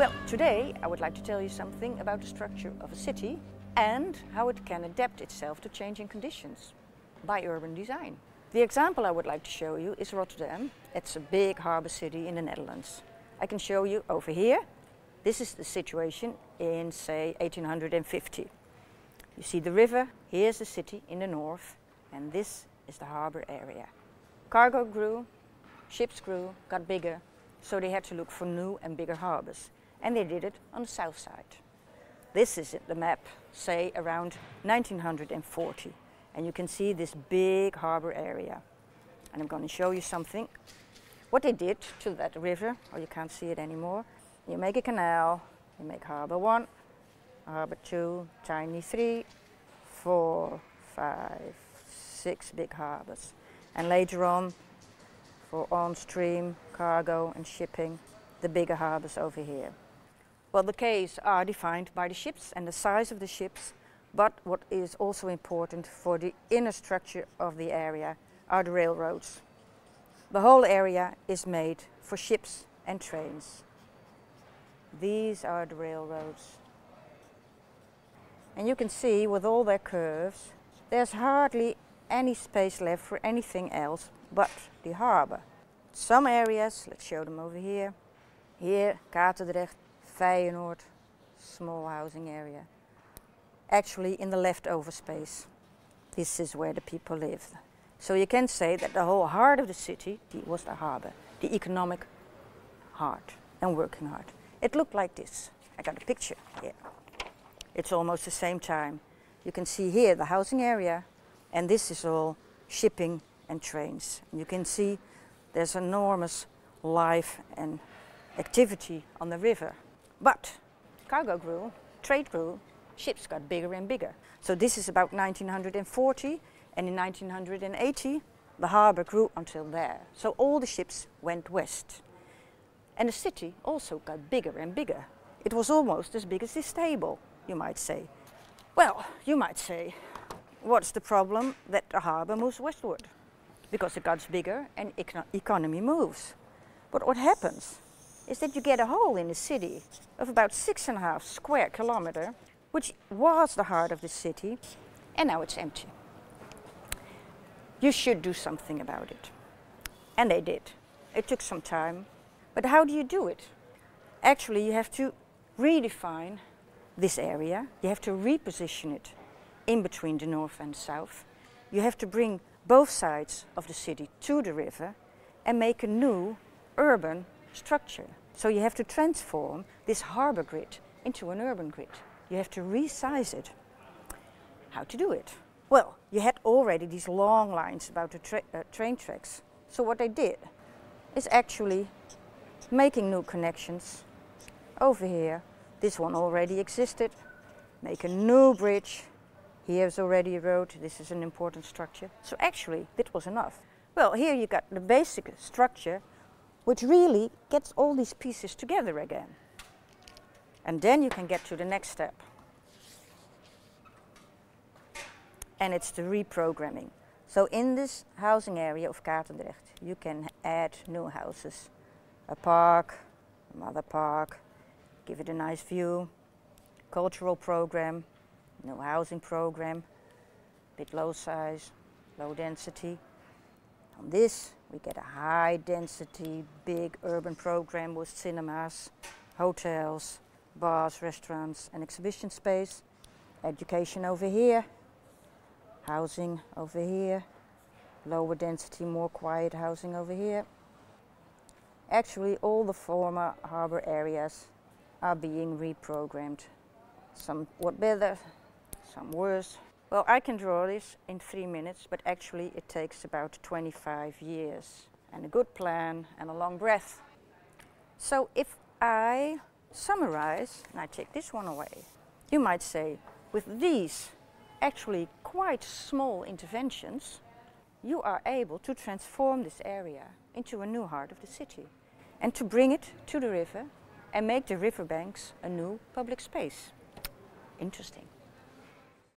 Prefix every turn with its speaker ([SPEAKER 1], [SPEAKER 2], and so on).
[SPEAKER 1] Well, today I would like to tell you something about the structure of a city and how it can adapt itself to changing conditions by urban design. The example I would like to show you is Rotterdam. It's a big harbour city in the Netherlands. I can show you over here. This is the situation in say 1850. You see the river, here's the city in the north and this is the harbour area. Cargo grew, ships grew, got bigger, so they had to look for new and bigger harbours. And they did it on the south side. This is the map, say around 1940. And you can see this big harbour area. And I'm going to show you something. What they did to that river, or you can't see it anymore, you make a canal, you make harbour one, harbour two, tiny three, four, five, six big harbours. And later on, for on-stream cargo and shipping, the bigger harbours over here. Well, the quays are defined by the ships and the size of the ships, but what is also important for the inner structure of the area are the railroads. The whole area is made for ships and trains. These are the railroads. And you can see with all their curves, there's hardly any space left for anything else but the harbour. Some areas, let's show them over here. Here, Katendrecht, Feyenoord, small housing area. Actually in the leftover space. This is where the people live. So you can say that the whole heart of the city was the harbour, the economic heart and working heart. It looked like this. I got a picture here. It's almost the same time. You can see here the housing area and this is all shipping and trains. You can see there's enormous life and activity on the river. But cargo grew, trade grew, ships got bigger and bigger. So this is about 1940 and in 1980 the harbour grew until there. So all the ships went west. And the city also got bigger and bigger. It was almost as big as this table, you might say. Well, you might say, what's the problem that the harbour moves westward? because it gets bigger and econ economy moves. But what happens is that you get a hole in the city of about six and a half square kilometer, which was the heart of the city, and now it's empty. You should do something about it. And they did. It took some time. But how do you do it? Actually, you have to redefine this area. You have to reposition it in between the north and south. You have to bring both sides of the city to the river and make a new urban structure. So you have to transform this harbour grid into an urban grid. You have to resize it. How to do it? Well, you had already these long lines about the tra uh, train tracks. So what they did is actually making new connections over here. This one already existed. Make a new bridge Here's already a road, this is an important structure. So actually, that was enough. Well, here you got the basic structure, which really gets all these pieces together again. And then you can get to the next step. And it's the reprogramming. So in this housing area of Katendrecht, you can add new houses. A park, another park, give it a nice view, cultural program, new housing program, bit low size, low density. On this we get a high density, big urban program with cinemas, hotels, bars, restaurants and exhibition space. Education over here, housing over here, lower density, more quiet housing over here. Actually all the former harbour areas are being reprogrammed. Somewhat better, some worse. Well, I can draw this in three minutes, but actually it takes about 25 years and a good plan and a long breath. So if I summarize, and I take this one away, you might say, with these actually quite small interventions, you are able to transform this area into a new heart of the city and to bring it to the river and make the riverbanks a new public space. Interesting.